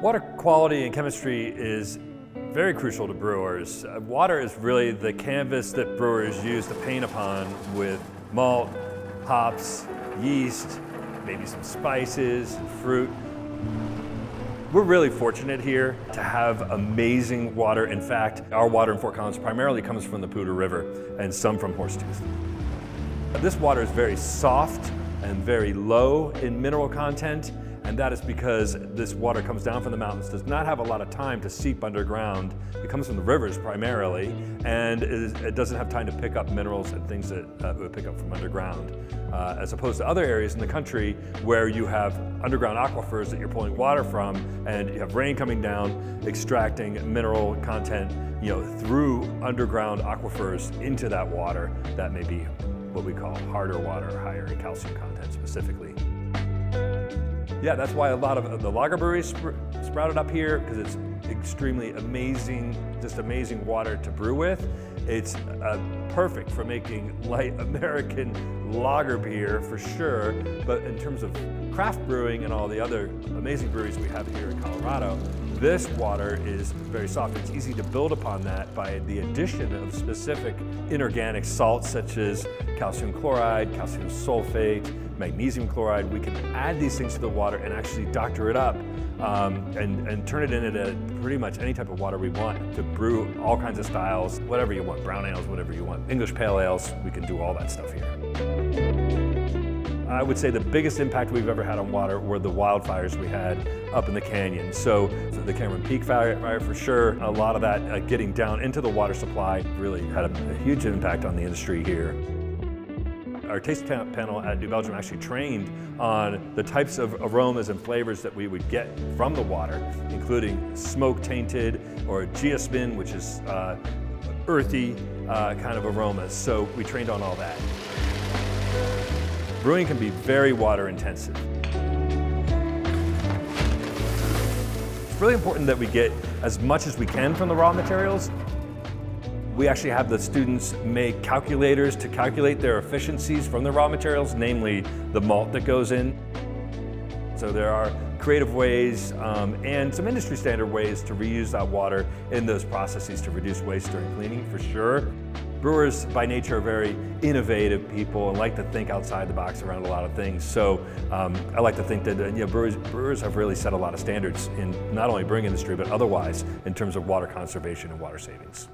Water quality and chemistry is very crucial to brewers. Uh, water is really the canvas that brewers use to paint upon with malt, hops, yeast, maybe some spices, fruit. We're really fortunate here to have amazing water. In fact, our water in Fort Collins primarily comes from the Poudre River and some from Horsetooth. This water is very soft and very low in mineral content and that is because this water comes down from the mountains, does not have a lot of time to seep underground. It comes from the rivers primarily, and it doesn't have time to pick up minerals and things that uh, would pick up from underground. Uh, as opposed to other areas in the country where you have underground aquifers that you're pulling water from, and you have rain coming down, extracting mineral content you know, through underground aquifers into that water that may be what we call harder water, higher in calcium content specifically. Yeah, that's why a lot of the lager breweries sprouted up here because it's extremely amazing, just amazing water to brew with. It's uh, perfect for making light American lager beer for sure, but in terms of craft brewing and all the other amazing breweries we have here in Colorado, this water is very soft. It's easy to build upon that by the addition of specific inorganic salts such as calcium chloride, calcium sulfate, magnesium chloride. We can add these things to the water and actually doctor it up um, and, and turn it into pretty much any type of water we want to brew all kinds of styles, whatever you want, brown ales, whatever you want. English pale ales, we can do all that stuff here. I would say the biggest impact we've ever had on water were the wildfires we had up in the canyon. So, so the Cameron Peak fire, fire, for sure, a lot of that uh, getting down into the water supply really had a, a huge impact on the industry here our taste panel at New Belgium actually trained on the types of aromas and flavors that we would get from the water, including smoke tainted or geosmin, which is uh, earthy uh, kind of aromas. So we trained on all that. Brewing can be very water intensive. It's really important that we get as much as we can from the raw materials we actually have the students make calculators to calculate their efficiencies from the raw materials, namely the malt that goes in. So there are creative ways um, and some industry standard ways to reuse that water in those processes to reduce waste during cleaning for sure. Brewers by nature are very innovative people and like to think outside the box around a lot of things. So um, I like to think that you know, brewers, brewers have really set a lot of standards in not only brewing industry but otherwise in terms of water conservation and water savings.